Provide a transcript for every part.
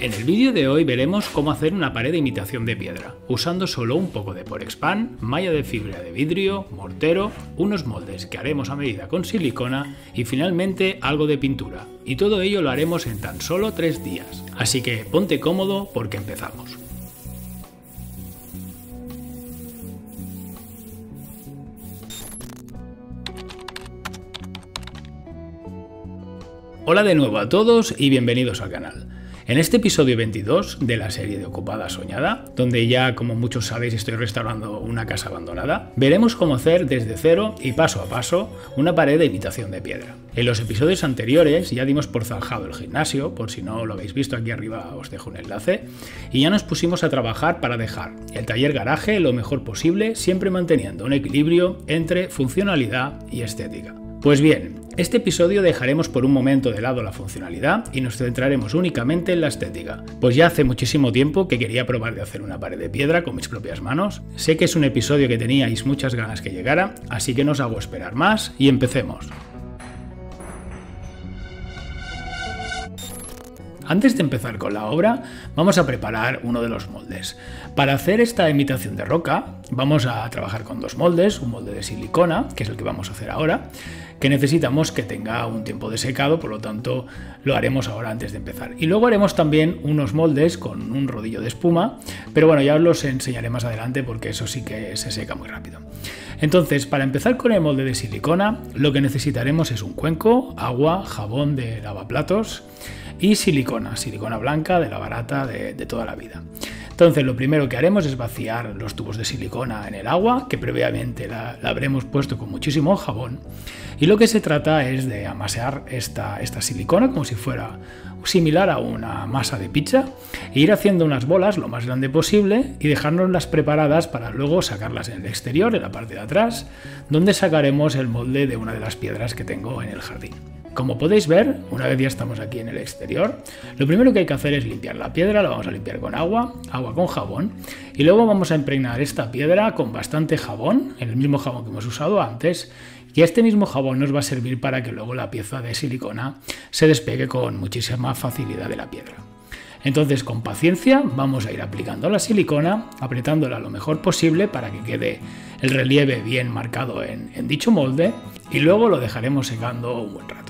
En el vídeo de hoy veremos cómo hacer una pared de imitación de piedra, usando solo un poco de Porexpan, malla de fibra de vidrio, mortero, unos moldes que haremos a medida con silicona y finalmente algo de pintura. Y todo ello lo haremos en tan solo 3 días. Así que ponte cómodo porque empezamos. Hola de nuevo a todos y bienvenidos al canal. En este episodio 22 de la serie de Ocupada Soñada, donde ya como muchos sabéis estoy restaurando una casa abandonada, veremos cómo hacer desde cero y paso a paso una pared de imitación de piedra. En los episodios anteriores ya dimos por zanjado el gimnasio, por si no lo habéis visto aquí arriba os dejo un enlace, y ya nos pusimos a trabajar para dejar el taller garaje lo mejor posible, siempre manteniendo un equilibrio entre funcionalidad y estética. Pues bien, este episodio dejaremos por un momento de lado la funcionalidad y nos centraremos únicamente en la estética, pues ya hace muchísimo tiempo que quería probar de hacer una pared de piedra con mis propias manos. Sé que es un episodio que teníais muchas ganas que llegara, así que no os hago esperar más y empecemos. Antes de empezar con la obra, vamos a preparar uno de los moldes. Para hacer esta imitación de roca, vamos a trabajar con dos moldes, un molde de silicona, que es el que vamos a hacer ahora, que necesitamos que tenga un tiempo de secado, por lo tanto lo haremos ahora antes de empezar. Y luego haremos también unos moldes con un rodillo de espuma, pero bueno, ya os los enseñaré más adelante porque eso sí que se seca muy rápido. Entonces, para empezar con el molde de silicona, lo que necesitaremos es un cuenco, agua, jabón de lavaplatos y silicona, silicona blanca de la barata de, toda la vida. Entonces lo primero que haremos es vaciar los tubos de silicona en el agua, que previamente la, habremos puesto con muchísimo jabón. Y lo que se trata es de amasear esta, esta silicona como si fuera similar a una masa de pizza e ir haciendo unas bolas lo más grande posible y dejárnoslas preparadas para luego sacarlas en el exterior, en la parte de atrás, donde sacaremos el molde de una de las piedras que tengo en el jardín. Como podéis ver, una vez ya estamos aquí en el exterior, lo primero que hay que hacer es limpiar la piedra, la vamos a limpiar con agua, agua con jabón, y luego vamos a impregnar esta piedra con bastante jabón, el mismo jabón que hemos usado antes, y este mismo jabón nos va a servir para que luego la pieza de silicona se despegue con muchísima facilidad de la piedra. Entonces, con paciencia, vamos a ir aplicando la silicona, apretándola lo mejor posible para que quede el relieve bien marcado en, en dicho molde, y luego lo dejaremos secando un buen rato.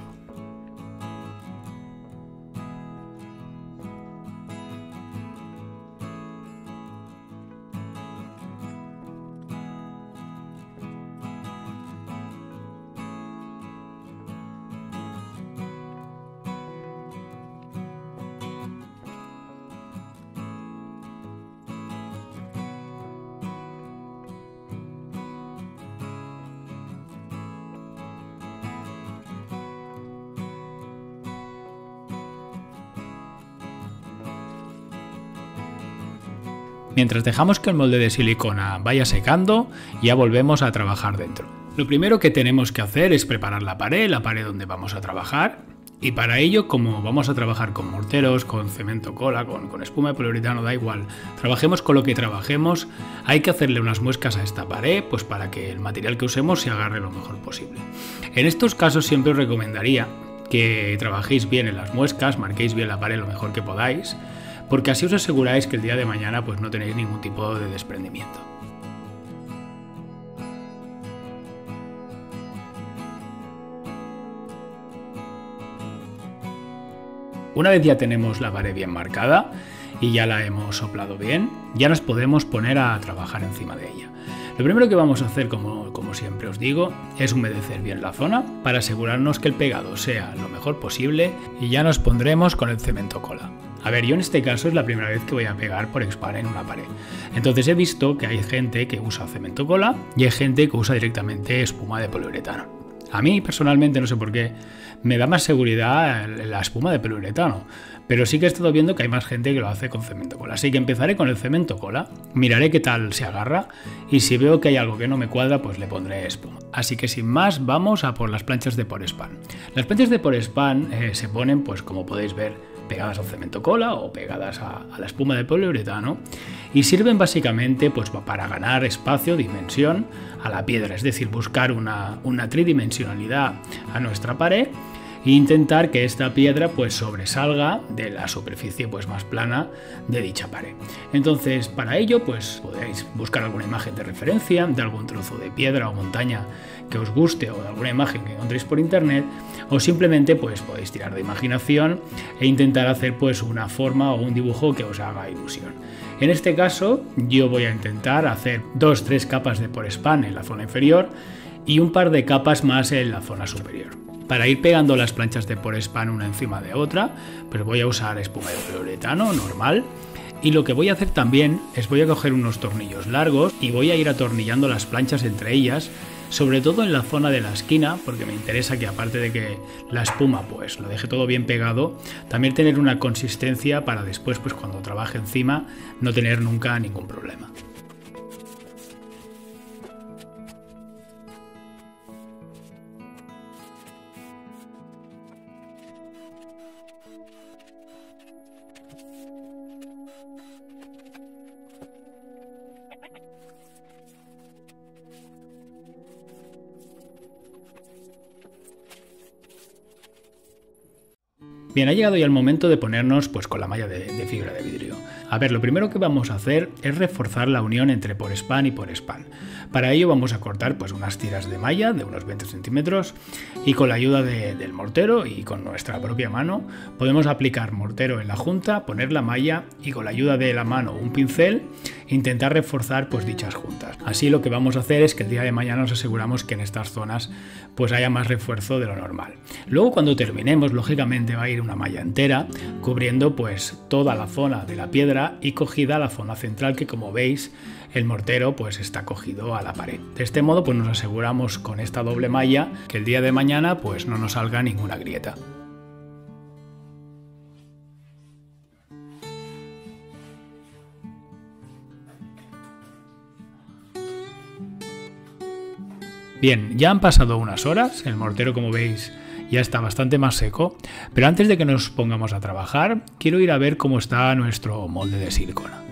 Mientras dejamos que el molde de silicona vaya secando, ya volvemos a trabajar dentro. Lo primero que tenemos que hacer es preparar la pared, la pared donde vamos a trabajar. Y para ello, como vamos a trabajar con morteros, con cemento cola, con, espuma de poliuretano, da igual, trabajemos con lo que trabajemos, hay que hacerle unas muescas a esta pared, pues para que el material que usemos se agarre lo mejor posible. En estos casos siempre os recomendaría que trabajéis bien en las muescas, marquéis bien la pared lo mejor que podáis, porque así os aseguráis que el día de mañana pues no tenéis ningún tipo de desprendimiento. Una vez ya tenemos la pared bien marcada y ya la hemos soplado bien, ya nos podemos poner a trabajar encima de ella. Lo primero que vamos a hacer, como, como, siempre os digo, es humedecer bien la zona para asegurarnos que el pegado sea lo mejor posible y ya nos pondremos con el cemento cola. A ver, yo en este caso es la primera vez que voy a pegar por expar en una pared. Entonces he visto que hay gente que usa cemento cola y hay gente que usa directamente espuma de poliuretano. A mí personalmente no sé por qué me da más seguridad la espuma de poliuretano, pero sí que he estado viendo que hay más gente que lo hace con cemento cola. Así que empezaré con el cemento cola, miraré qué tal se agarra y si veo que hay algo que no me cuadra, pues le pondré espuma. Así que sin más, vamos a por las planchas de Porespan. Las planchas de Porespan eh, se ponen, pues como podéis ver, pegadas al cemento cola o pegadas a, la espuma de poliuretano y sirven básicamente pues, para ganar espacio, dimensión a la piedra, es decir, buscar una, tridimensionalidad a nuestra pared e intentar que esta piedra pues sobresalga de la superficie pues más plana de dicha pared. Entonces, para ello pues podéis buscar alguna imagen de referencia de algún trozo de piedra o montaña que os guste o de alguna imagen que encontréis por internet o simplemente pues podéis tirar de imaginación e intentar hacer pues una forma o un dibujo que os haga ilusión. En este caso yo voy a intentar hacer dos tres capas de span en la zona inferior y un par de capas más en la zona superior. Para ir pegando las planchas de span una encima de otra, pues voy a usar espuma de poliuretano normal y lo que voy a hacer también es voy a coger unos tornillos largos y voy a ir atornillando las planchas entre ellas sobre todo en la zona de la esquina, porque me interesa que aparte de que la espuma pues lo deje todo bien pegado, también tener una consistencia para después pues cuando trabaje encima no tener nunca ningún problema. Bien, ha llegado ya el momento de ponernos pues con la malla de, fibra de vidrio. A ver, lo primero que vamos a hacer es reforzar la unión entre por span y por span. Para ello vamos a cortar pues unas tiras de malla de unos 20 centímetros y con la ayuda del mortero y con nuestra propia mano podemos aplicar mortero en la junta, poner la malla y con la ayuda de la mano un pincel intentar reforzar pues dichas juntas. Así lo que vamos a hacer es que el día de mañana nos aseguramos que en estas zonas pues haya más refuerzo de lo normal. Luego cuando terminemos, lógicamente va a ir una malla entera cubriendo pues toda la zona de la piedra y cogida la zona central que como veis el mortero pues está cogido a la pared. De este modo pues nos aseguramos con esta doble malla que el día de mañana pues no nos salga ninguna grieta. Bien, ya han pasado unas horas, el mortero como veis ya está bastante más seco, pero antes de que nos pongamos a trabajar, quiero ir a ver cómo está nuestro molde de silicona.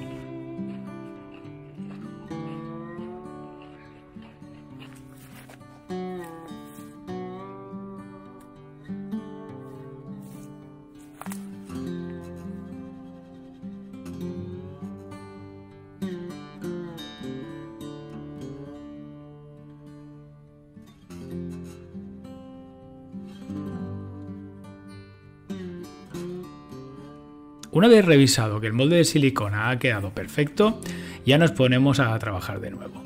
Una vez revisado que el molde de silicona ha quedado perfecto, ya nos ponemos a trabajar de nuevo.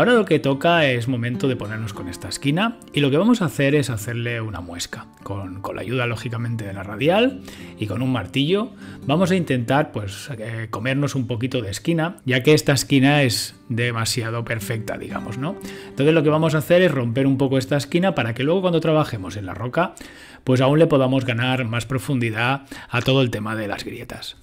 Ahora lo que toca es momento de ponernos con esta esquina y lo que vamos a hacer es hacerle una muesca. Con, la ayuda lógicamente de la radial y con un martillo vamos a intentar pues eh, comernos un poquito de esquina ya que esta esquina es demasiado perfecta digamos ¿no? Entonces lo que vamos a hacer es romper un poco esta esquina para que luego cuando trabajemos en la roca pues aún le podamos ganar más profundidad a todo el tema de las grietas.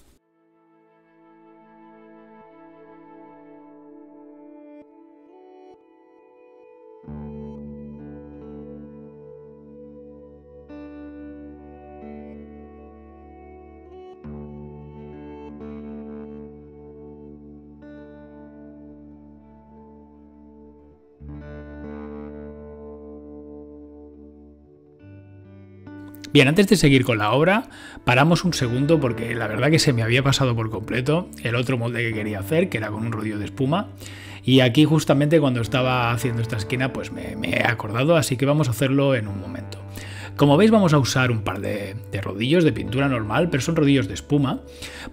Bien, antes de seguir con la obra, paramos un segundo porque la verdad que se me había pasado por completo el otro molde que quería hacer, que era con un rodillo de espuma. Y aquí justamente cuando estaba haciendo esta esquina, pues me, he acordado, así que vamos a hacerlo en un momento. Como veis vamos a usar un par de, de, rodillos de pintura normal, pero son rodillos de espuma,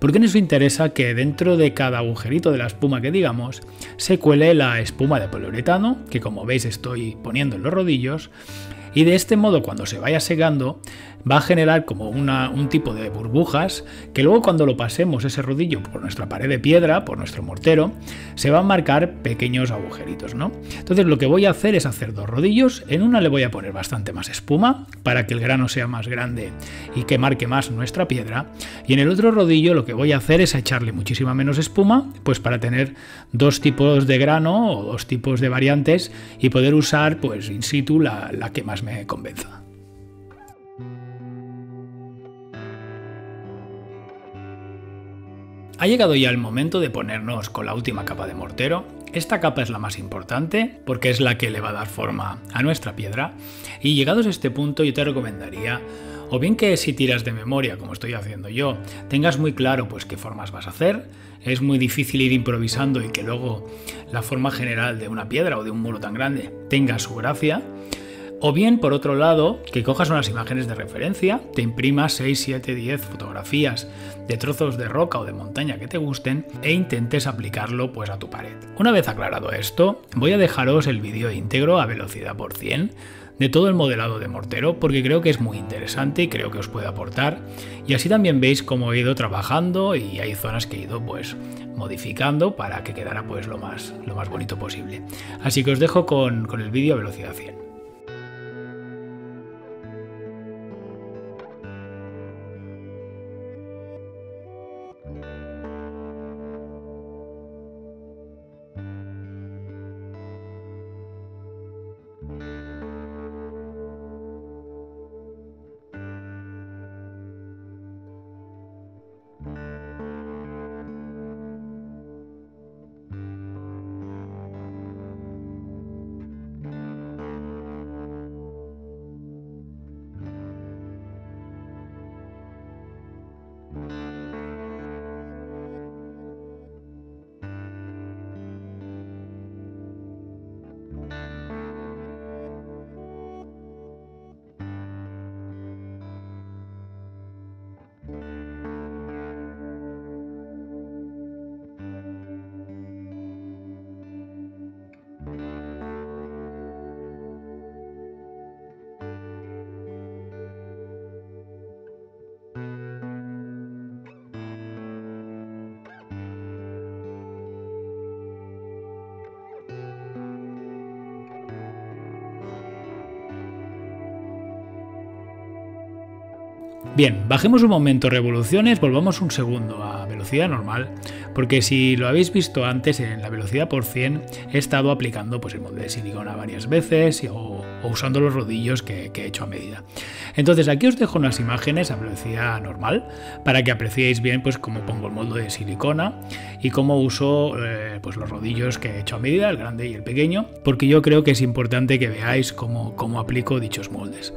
porque nos interesa que dentro de cada agujerito de la espuma que digamos, se cuele la espuma de poliuretano, que como veis estoy poniendo en los rodillos, y de este modo cuando se vaya secando va a generar como un tipo de burbujas que luego cuando lo pasemos ese rodillo por nuestra pared de piedra, por nuestro mortero, se van a marcar pequeños agujeritos, ¿no? Entonces lo que voy a hacer es hacer dos rodillos, en una le voy a poner bastante más espuma para que el grano sea más grande y que marque más nuestra piedra, y en el otro rodillo lo que voy a hacer es echarle muchísima menos espuma, pues para tener dos tipos de grano o dos tipos de variantes y poder usar pues in situ la, la que más me convenza. Ha llegado ya el momento de ponernos con la última capa de mortero Esta capa es la más importante porque es la que le va a dar forma a nuestra piedra y llegados a este punto yo te recomendaría o bien que si tiras de memoria, como estoy haciendo yo, tengas muy claro pues qué formas vas a hacer. Es muy difícil ir improvisando y que luego la forma general de una piedra o de un muro tan grande tenga su gracia. O bien, por otro lado, que cojas unas imágenes de referencia, te imprimas 6, 7, 10 fotografías de trozos de roca o de montaña que te gusten e intentes aplicarlo pues a tu pared. Una vez aclarado esto, voy a dejaros el vídeo íntegro a velocidad por 100 de todo el modelado de mortero porque creo que es muy interesante y creo que os puede aportar y así también veis cómo he ido trabajando y hay zonas que he ido pues modificando para que quedara pues lo más, lo más bonito posible. Así que os dejo con, con el vídeo a velocidad 100. Bien, bajemos un momento revoluciones, volvamos un segundo a velocidad normal, porque si lo habéis visto antes en la velocidad por 100 he estado aplicando pues, el molde de silicona varias veces o, usando los rodillos que, he hecho a medida. Entonces aquí os dejo unas imágenes a velocidad normal para que apreciéis bien pues cómo pongo el molde de silicona y cómo uso eh, pues, los rodillos que he hecho a medida, el grande y el pequeño, porque yo creo que es importante que veáis cómo, cómo aplico dichos moldes.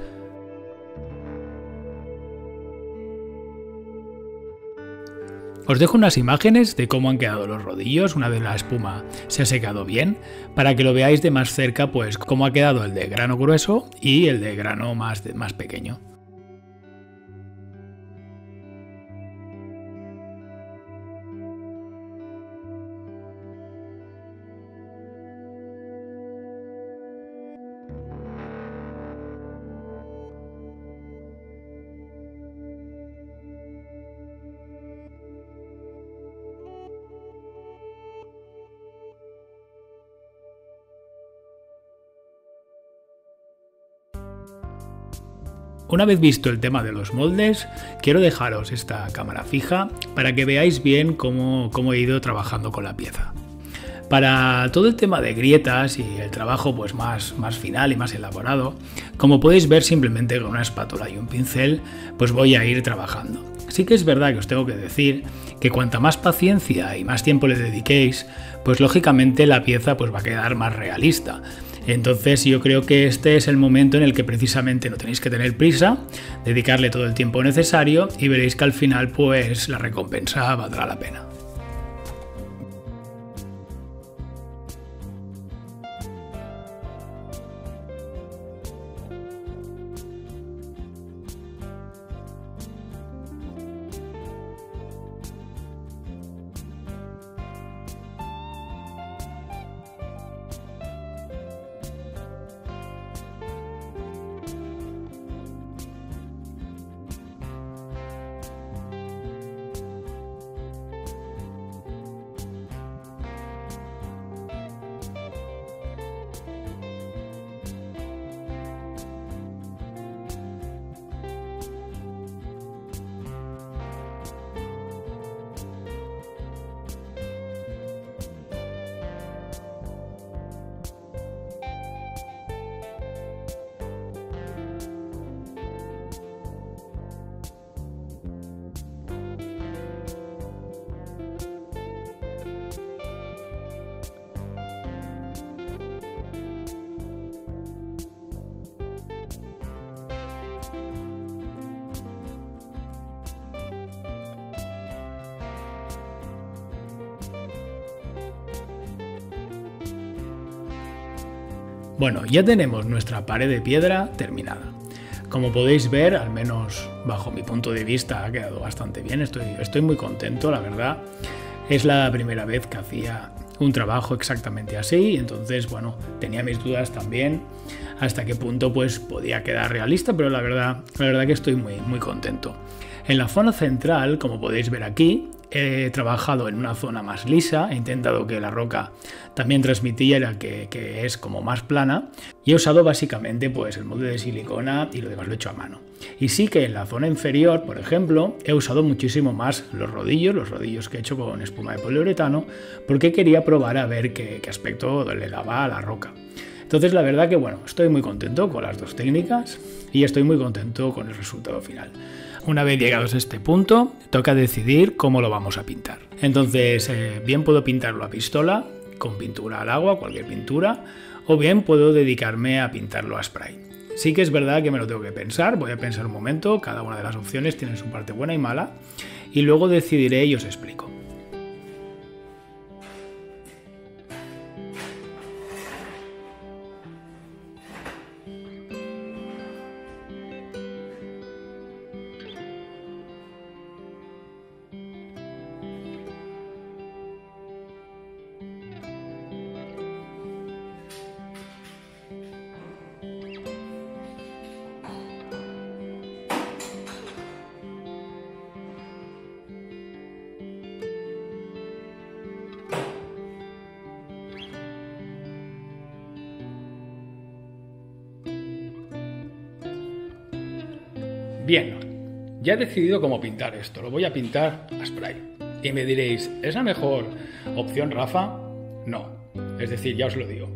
Os dejo unas imágenes de cómo han quedado los rodillos una vez la espuma se ha secado bien, para que lo veáis de más cerca pues cómo ha quedado el de grano grueso y el de grano más, más pequeño. Una vez visto el tema de los moldes, quiero dejaros esta cámara fija para que veáis bien cómo, he ido trabajando con la pieza. Para todo el tema de grietas y el trabajo pues más, más final y más elaborado, como podéis ver simplemente con una espátula y un pincel, pues voy a ir trabajando. Sí que es verdad que os tengo que decir que cuanta más paciencia y más tiempo le dediquéis, pues lógicamente la pieza pues va a quedar más realista. Entonces yo creo que este es el momento en el que precisamente no tenéis que tener prisa, dedicarle todo el tiempo necesario y veréis que al final pues la recompensa valdrá la pena. Bueno, ya tenemos nuestra pared de piedra terminada. Como podéis ver, al menos bajo mi punto de vista, ha quedado bastante bien. Estoy, muy contento, la verdad. Es la primera vez que hacía un trabajo exactamente así, entonces, bueno, tenía mis dudas también hasta qué punto pues podía quedar realista, pero la verdad, la verdad que estoy muy, muy contento. En la zona central, como podéis ver aquí, he trabajado en una zona más lisa, he intentado que la roca también transmitiera que, que, es como más plana y he usado básicamente pues el molde de silicona y lo demás lo he hecho a mano. Y sí que en la zona inferior, por ejemplo, he usado muchísimo más los rodillos, los rodillos que he hecho con espuma de poliuretano, porque quería probar a ver qué, qué aspecto le daba a la roca. Entonces la verdad que bueno, estoy muy contento con las dos técnicas y estoy muy contento con el resultado final. Una vez llegados a este punto, toca decidir cómo lo vamos a pintar. Entonces, eh, bien puedo pintarlo a pistola, con pintura al agua, cualquier pintura, o bien puedo dedicarme a pintarlo a spray. Sí que es verdad que me lo tengo que pensar, voy a pensar un momento, cada una de las opciones tiene su parte buena y mala, y luego decidiré y os explico. Bien, ya he decidido cómo pintar esto. Lo voy a pintar a spray. Y me diréis, ¿es la mejor opción, Rafa? No. Es decir, ya os lo digo.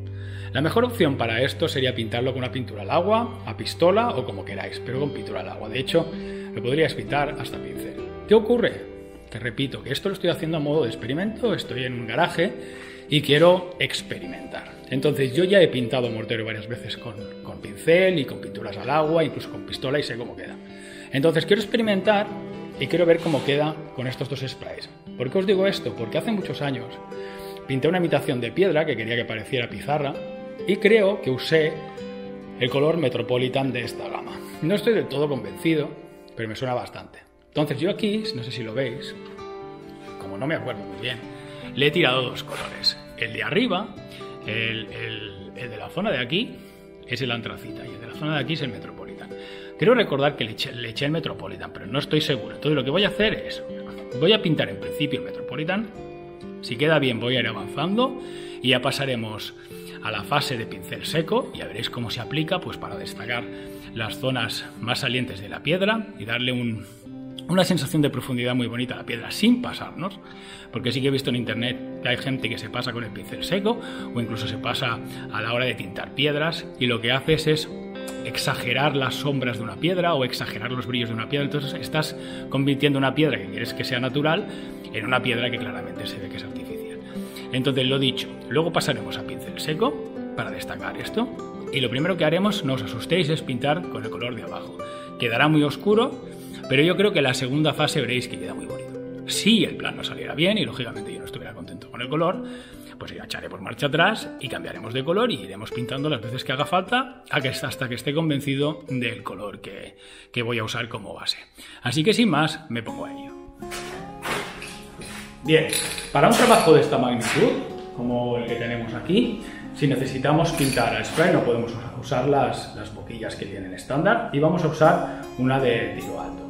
La mejor opción para esto sería pintarlo con una pintura al agua, a pistola o como queráis, pero con pintura al agua. De hecho, lo podríais pintar hasta pincel. ¿Qué ocurre? Que repito, que esto lo estoy haciendo a modo de experimento, estoy en un garaje y quiero experimentar. Entonces yo ya he pintado mortero varias veces con, con pincel y con pinturas al agua, incluso con pistola y sé cómo queda. Entonces quiero experimentar y quiero ver cómo queda con estos dos sprays. ¿Por qué os digo esto? Porque hace muchos años pinté una imitación de piedra que quería que pareciera pizarra y creo que usé el color Metropolitan de esta gama. No estoy del todo convencido, pero me suena bastante. Entonces yo aquí, no sé si lo veis, como no me acuerdo muy bien, le he tirado dos colores. El de arriba, el, el, el de la zona de aquí, es el antracita y el de la zona de aquí es el Metropolitan. Creo recordar que le eché, le el Metropolitan, pero no estoy seguro. Entonces lo que voy a hacer es, voy a pintar en principio el Metropolitan. Si queda bien voy a ir avanzando y ya pasaremos a la fase de pincel seco y ya veréis cómo se aplica pues para destacar las zonas más salientes de la piedra y darle un, una sensación de profundidad muy bonita a la piedra sin pasarnos, porque sí que he visto en internet que hay gente que se pasa con el pincel seco o incluso se pasa a la hora de tintar piedras y lo que haces es exagerar las sombras de una piedra o exagerar los brillos de una piedra. Entonces estás convirtiendo una piedra que quieres que sea natural en una piedra que claramente se ve que es artificial. Entonces lo dicho, luego pasaremos a pincel seco para destacar esto. Y lo primero que haremos, no os asustéis, es pintar con el color de abajo. Quedará muy oscuro, pero yo creo que la segunda fase veréis que queda muy bonito. Si el plano saliera bien y lógicamente yo no estuviera contento con el color, pues ya echaré por marcha atrás y cambiaremos de color y iremos pintando las veces que haga falta hasta que esté convencido del color que, voy a usar como base. Así que sin más, me pongo a ello. Bien, para un trabajo de esta magnitud, como el que tenemos aquí, si necesitamos pintar a spray no podemos usar las, las boquillas que tienen estándar y vamos a usar una de tiro alto.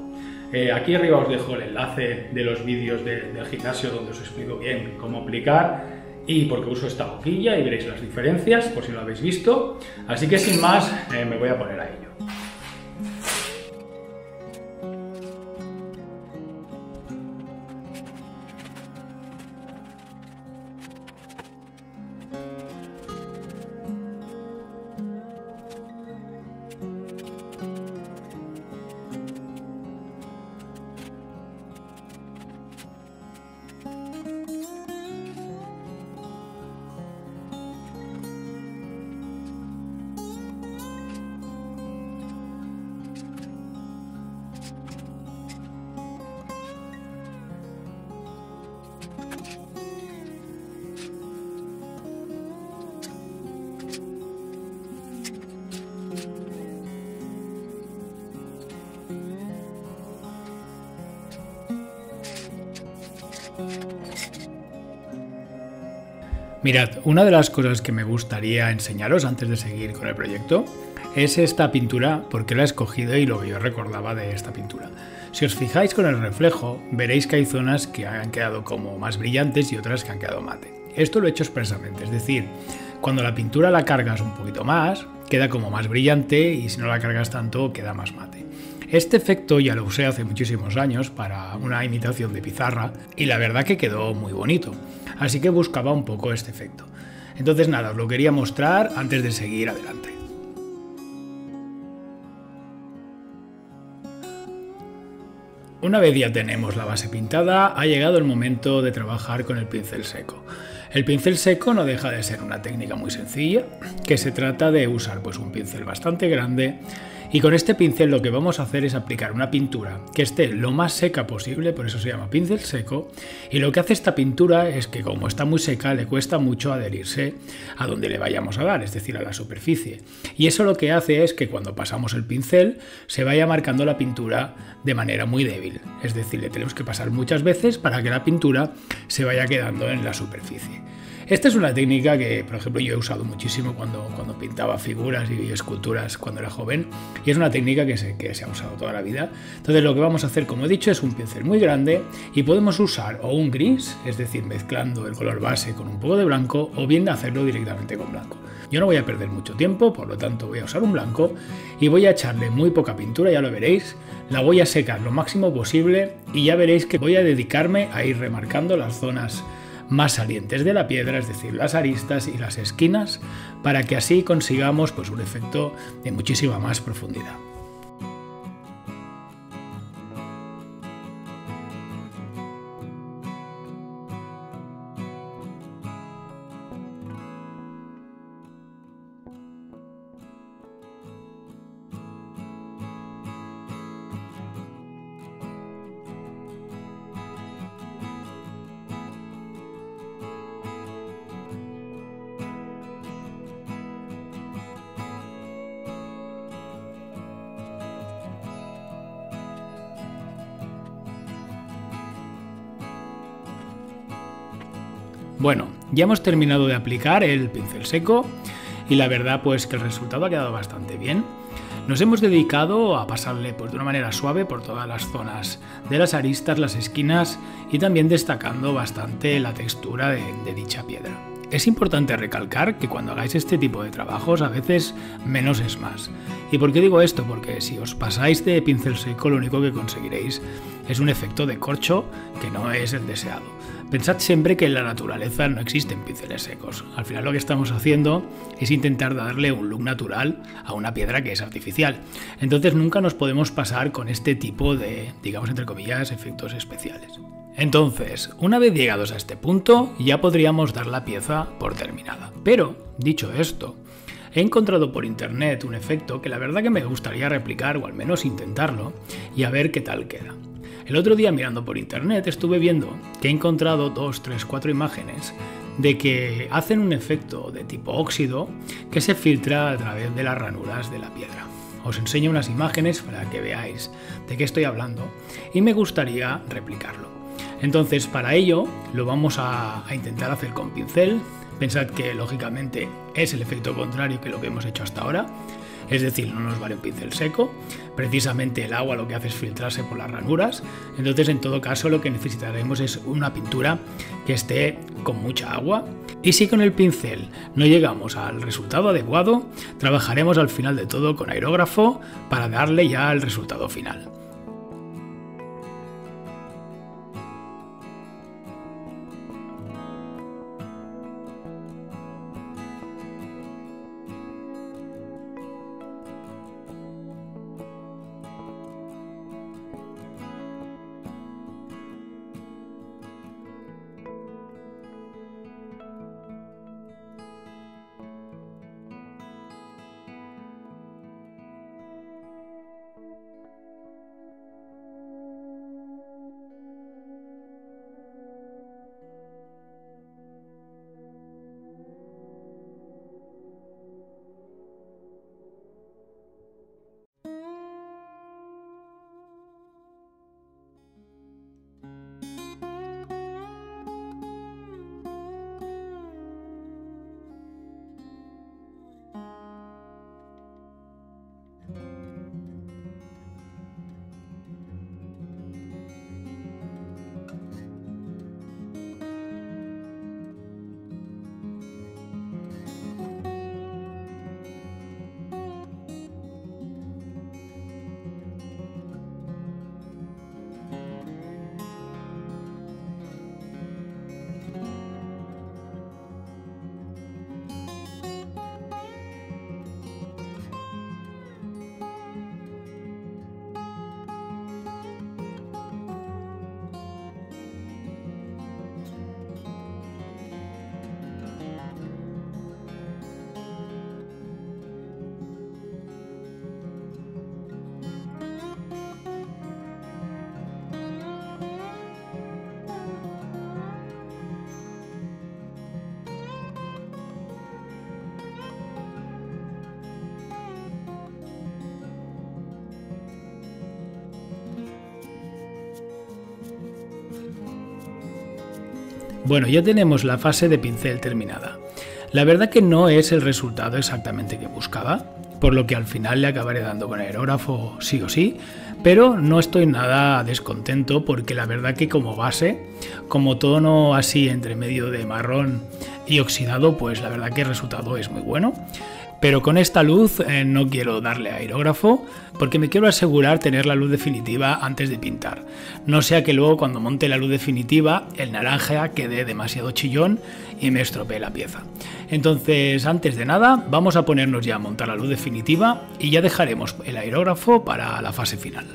Eh, aquí arriba os dejo el enlace de los vídeos de, del gimnasio donde os explico bien cómo aplicar y porque uso esta boquilla y veréis las diferencias por si no lo habéis visto. Así que sin más eh, me voy a poner a ello. Mirad, una de las cosas que me gustaría enseñaros antes de seguir con el proyecto es esta pintura, porque la he escogido y lo que yo recordaba de esta pintura. Si os fijáis con el reflejo, veréis que hay zonas que han quedado como más brillantes y otras que han quedado mate. Esto lo he hecho expresamente, es decir, cuando la pintura la cargas un poquito más, queda como más brillante y si no la cargas tanto, queda más mate. Este efecto ya lo usé hace muchísimos años para una imitación de pizarra y la verdad que quedó muy bonito. Así que buscaba un poco este efecto. Entonces nada, os lo quería mostrar antes de seguir adelante. Una vez ya tenemos la base pintada, ha llegado el momento de trabajar con el pincel seco. El pincel seco no deja de ser una técnica muy sencilla, que se trata de usar pues, un pincel bastante grande y con este pincel lo que vamos a hacer es aplicar una pintura que esté lo más seca posible, por eso se llama pincel seco. Y lo que hace esta pintura es que como está muy seca le cuesta mucho adherirse a donde le vayamos a dar, es decir, a la superficie. Y eso lo que hace es que cuando pasamos el pincel se vaya marcando la pintura de manera muy débil. Es decir, le tenemos que pasar muchas veces para que la pintura se vaya quedando en la superficie. Esta es una técnica que, por ejemplo, yo he usado muchísimo cuando, cuando pintaba figuras y esculturas cuando era joven y es una técnica que se, que se ha usado toda la vida. Entonces lo que vamos a hacer, como he dicho, es un pincel muy grande y podemos usar o un gris, es decir, mezclando el color base con un poco de blanco o bien hacerlo directamente con blanco. Yo no voy a perder mucho tiempo, por lo tanto voy a usar un blanco y voy a echarle muy poca pintura, ya lo veréis. La voy a secar lo máximo posible y ya veréis que voy a dedicarme a ir remarcando las zonas más salientes de la piedra, es decir, las aristas y las esquinas, para que así consigamos pues, un efecto de muchísima más profundidad. Bueno, ya hemos terminado de aplicar el pincel seco y la verdad pues que el resultado ha quedado bastante bien. Nos hemos dedicado a pasarle pues, de una manera suave por todas las zonas de las aristas, las esquinas y también destacando bastante la textura de, de dicha piedra. Es importante recalcar que cuando hagáis este tipo de trabajos a veces menos es más. ¿Y por qué digo esto? Porque si os pasáis de pincel seco lo único que conseguiréis es un efecto de corcho que no es el deseado. Pensad siempre que en la naturaleza no existen pinceles secos. Al final lo que estamos haciendo es intentar darle un look natural a una piedra que es artificial. Entonces nunca nos podemos pasar con este tipo de, digamos entre comillas, efectos especiales. Entonces, una vez llegados a este punto, ya podríamos dar la pieza por terminada. Pero, dicho esto, he encontrado por internet un efecto que la verdad que me gustaría replicar o al menos intentarlo y a ver qué tal queda. El otro día mirando por internet estuve viendo que he encontrado dos, tres, cuatro imágenes de que hacen un efecto de tipo óxido que se filtra a través de las ranuras de la piedra. Os enseño unas imágenes para que veáis de qué estoy hablando y me gustaría replicarlo. Entonces para ello lo vamos a, a intentar hacer con pincel. Pensad que lógicamente es el efecto contrario que lo que hemos hecho hasta ahora es decir, no nos vale un pincel seco, precisamente el agua lo que hace es filtrarse por las ranuras, entonces en todo caso lo que necesitaremos es una pintura que esté con mucha agua y si con el pincel no llegamos al resultado adecuado, trabajaremos al final de todo con aerógrafo para darle ya el resultado final. Bueno, ya tenemos la fase de pincel terminada. La verdad que no es el resultado exactamente que buscaba, por lo que al final le acabaré dando con aerógrafo sí o sí, pero no estoy nada descontento porque la verdad que como base, como tono así entre medio de marrón y oxidado, pues la verdad que el resultado es muy bueno. Pero con esta luz eh, no quiero darle aerógrafo porque me quiero asegurar tener la luz definitiva antes de pintar. No sea que luego cuando monte la luz definitiva el naranja quede demasiado chillón y me estropee la pieza. Entonces, antes de nada, vamos a ponernos ya a montar la luz definitiva y ya dejaremos el aerógrafo para la fase final.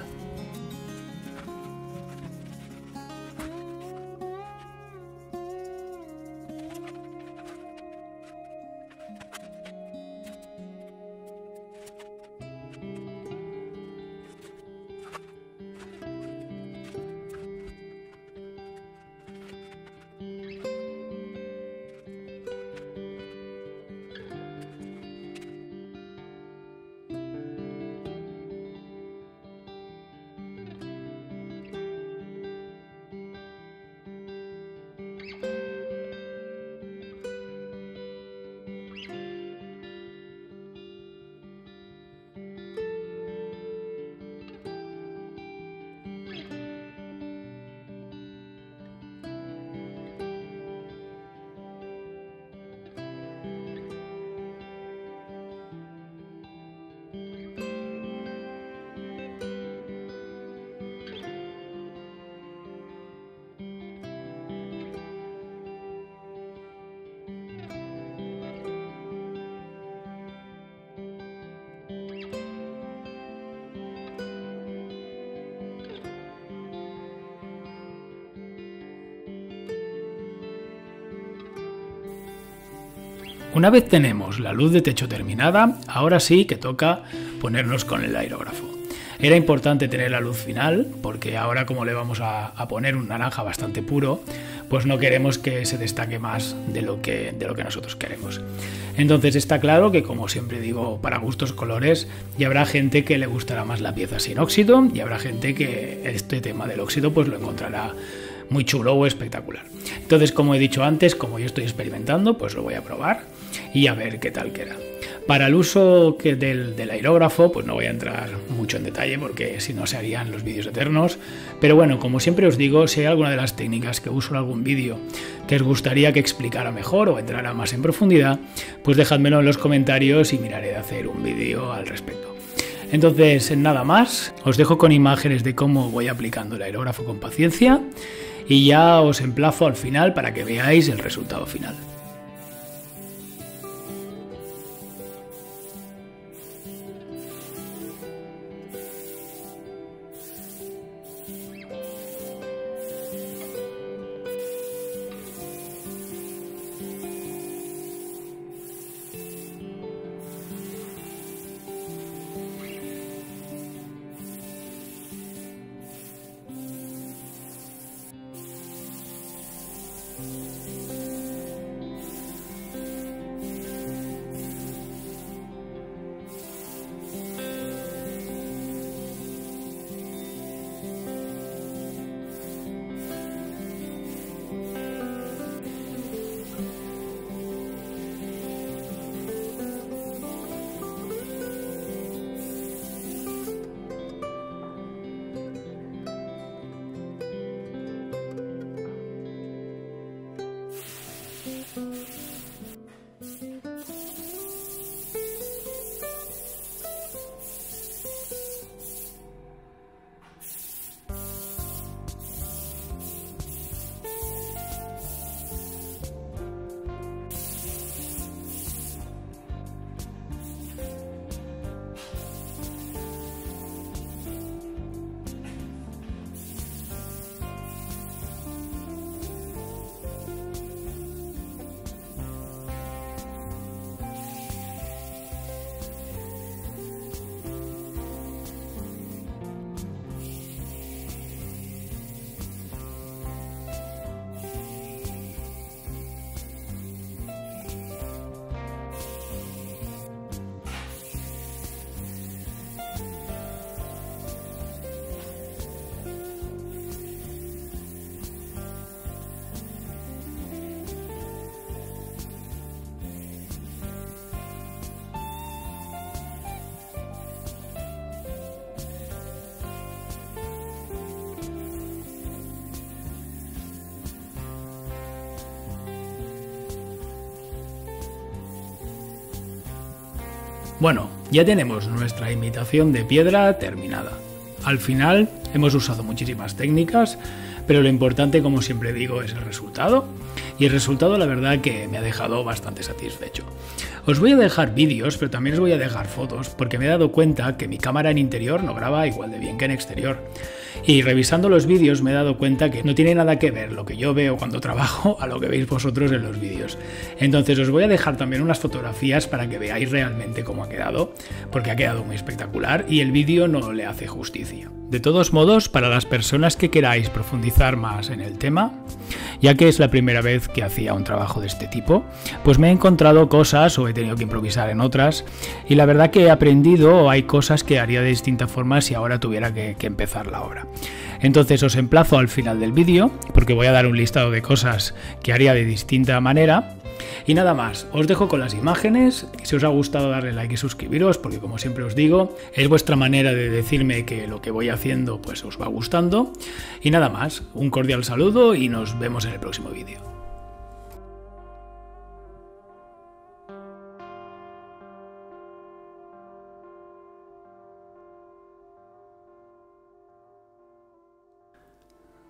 Una vez tenemos la luz de techo terminada, ahora sí que toca ponernos con el aerógrafo. Era importante tener la luz final, porque ahora como le vamos a, poner un naranja bastante puro, pues no queremos que se destaque más de lo, que, de lo que nosotros queremos. Entonces está claro que, como siempre digo, para gustos colores, y habrá gente que le gustará más la pieza sin óxido, y habrá gente que este tema del óxido pues lo encontrará muy chulo o espectacular. Entonces, como he dicho antes, como yo estoy experimentando, pues lo voy a probar y a ver qué tal queda. Para el uso que del, del, aerógrafo, pues no voy a entrar mucho en detalle porque si no se harían los vídeos eternos. Pero bueno, como siempre os digo, si hay alguna de las técnicas que uso en algún vídeo que os gustaría que explicara mejor o entrara más en profundidad, pues dejadmelo en los comentarios y miraré de hacer un vídeo al respecto. Entonces, nada más, os dejo con imágenes de cómo voy aplicando el aerógrafo con paciencia y ya os emplazo al final para que veáis el resultado final. Bueno, ya tenemos nuestra imitación de piedra terminada. Al final hemos usado muchísimas técnicas, pero lo importante, como siempre digo, es el resultado. Y el resultado, la verdad, que me ha dejado bastante satisfecho. Os voy a dejar vídeos, pero también os voy a dejar fotos, porque me he dado cuenta que mi cámara en interior no graba igual de bien que en exterior. Y revisando los vídeos me he dado cuenta que no tiene nada que ver lo que yo veo cuando trabajo a lo que veis vosotros en los vídeos. Entonces os voy a dejar también unas fotografías para que veáis realmente cómo ha quedado, porque ha quedado muy espectacular y el vídeo no le hace justicia. De todos modos, para las personas que queráis profundizar más en el tema, ya que es la primera vez que hacía un trabajo de este tipo, pues me he encontrado cosas o he tenido que improvisar en otras y la verdad que he aprendido o hay cosas que haría de distinta forma si ahora tuviera que, que empezar la obra. Entonces os emplazo al final del vídeo porque voy a dar un listado de cosas que haría de distinta manera y nada más, os dejo con las imágenes. Si os ha gustado, darle like y suscribiros, porque como siempre os digo, es vuestra manera de decirme que lo que voy haciendo pues os va gustando. Y nada más, un cordial saludo y nos vemos en el próximo vídeo.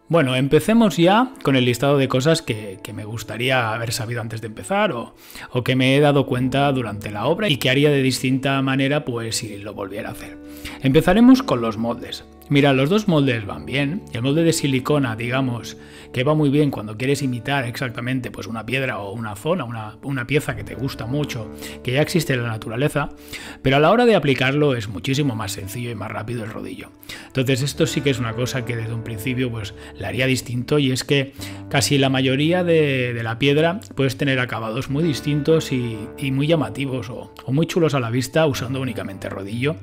Bueno, empecemos ya con el listado de cosas que, me gustaría haber sabido antes de empezar o, o, que me he dado cuenta durante la obra y que haría de distinta manera pues si lo volviera a hacer. Empezaremos con los moldes. Mira, los dos moldes van bien. El molde de silicona, digamos, que va muy bien cuando quieres imitar exactamente pues, una piedra o una zona, una, una, pieza que te gusta mucho, que ya existe en la naturaleza, pero a la hora de aplicarlo es muchísimo más sencillo y más rápido el rodillo. Entonces esto sí que es una cosa que desde un principio pues le haría distinto y es que casi la mayoría de, la piedra puedes tener acabados muy distintos y, muy llamativos o, o muy chulos a la vista usando únicamente rodillo.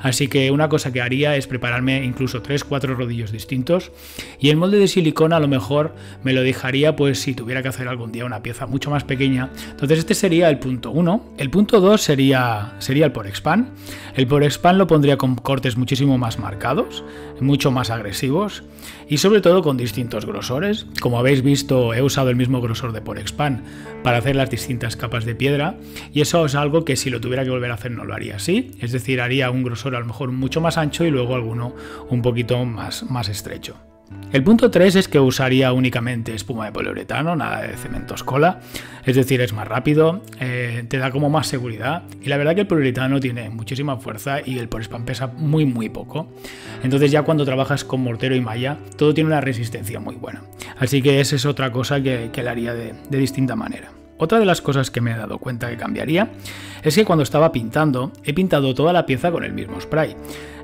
Así que una cosa que haría es prepararme incluso 3-4 rodillos distintos y el molde de silicona a lo mejor me lo dejaría pues si tuviera que hacer algún día una pieza mucho más pequeña. Entonces este sería el punto 1. El punto 2 sería, sería el por expand. El por expand lo pondría con cortes muchísimo más marcados, mucho más agresivos y sobre todo con distintos grosores. Como habéis visto he usado el mismo grosor de por expand para hacer las distintas capas de piedra y eso es algo que si lo tuviera que volver a hacer no lo haría así, es decir, haría un grosor a lo mejor mucho más ancho y luego alguno un poquito más, más estrecho. El punto 3 es que usaría únicamente espuma de poliuretano, nada de cementos cola, es decir, es más rápido, eh, te da como más seguridad y la verdad que el poliuretano tiene muchísima fuerza y el polispán pesa muy muy poco. Entonces ya cuando trabajas con mortero y malla, todo tiene una resistencia muy buena. Así que esa es otra cosa que, que haría de distinta manera. Otra de las cosas que me he dado cuenta que cambiaría es que cuando estaba pintando he pintado toda la pieza con el mismo spray.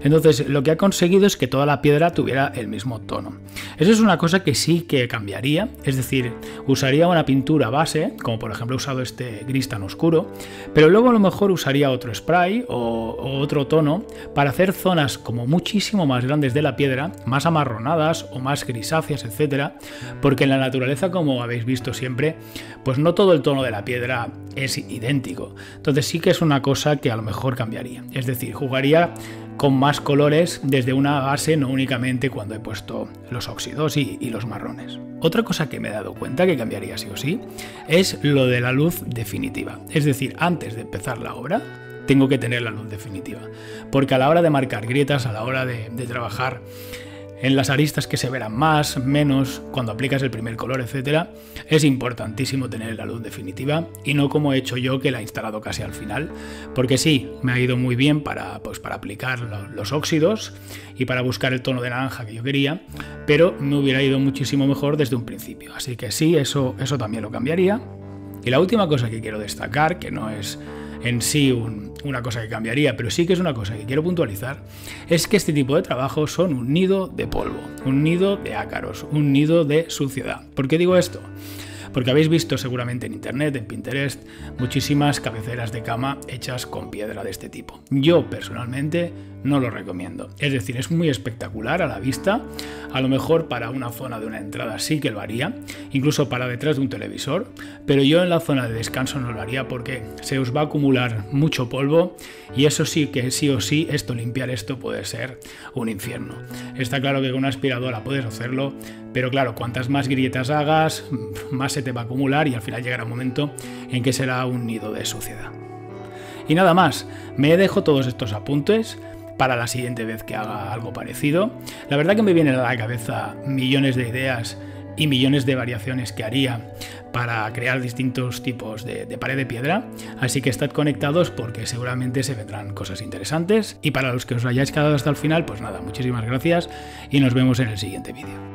Entonces lo que ha conseguido es que toda la piedra tuviera el mismo tono. Eso es una cosa que sí que cambiaría, es decir, usaría una pintura base, como por ejemplo he usado este gris tan oscuro, pero luego a lo mejor usaría otro spray o, otro tono para hacer zonas como muchísimo más grandes de la piedra, más amarronadas o más grisáceas, etcétera, porque en la naturaleza, como habéis visto siempre, pues no todo el tono de la piedra es idéntico. Entonces sí que es una cosa que a lo mejor cambiaría. Es decir, jugaría con más colores desde una base, no únicamente cuando he puesto los óxidos y, los marrones. Otra cosa que me he dado cuenta que cambiaría sí o sí es lo de la luz definitiva. Es decir, antes de empezar la obra, tengo que tener la luz definitiva. Porque a la hora de marcar grietas, a la hora de, de trabajar en las aristas que se verán más, menos, cuando aplicas el primer color, etc., es importantísimo tener la luz definitiva y no como he hecho yo que la he instalado casi al final, porque sí, me ha ido muy bien para, pues, para aplicar los óxidos y para buscar el tono de naranja que yo quería, pero me hubiera ido muchísimo mejor desde un principio. Así que sí, eso, eso también lo cambiaría. Y la última cosa que quiero destacar, que no es en sí una cosa que cambiaría, pero sí que es una cosa que quiero puntualizar, es que este tipo de trabajos son un nido de polvo, un nido de ácaros, un nido de suciedad. ¿Por qué digo esto? Porque habéis visto seguramente en internet, en Pinterest, muchísimas cabeceras de cama hechas con piedra de este tipo. Yo personalmente no lo recomiendo. Es decir, es muy espectacular a la vista. A lo mejor para una zona de una entrada sí que lo haría, incluso para detrás de un televisor, pero yo en la zona de descanso no lo haría porque se os va a acumular mucho polvo y eso sí que sí o sí, esto limpiar esto puede ser un infierno. Está claro que con una aspiradora puedes hacerlo, pero claro, cuantas más grietas hagas, más se te va a acumular y al final llegará un momento en que será un nido de suciedad. Y nada más, me dejo todos estos apuntes para la siguiente vez que haga algo parecido. La verdad que me vienen a la cabeza millones de ideas y millones de variaciones que haría para crear distintos tipos de, pared de piedra. Así que estad conectados porque seguramente se vendrán cosas interesantes. Y para los que os hayáis quedado hasta el final, pues nada, muchísimas gracias y nos vemos en el siguiente vídeo.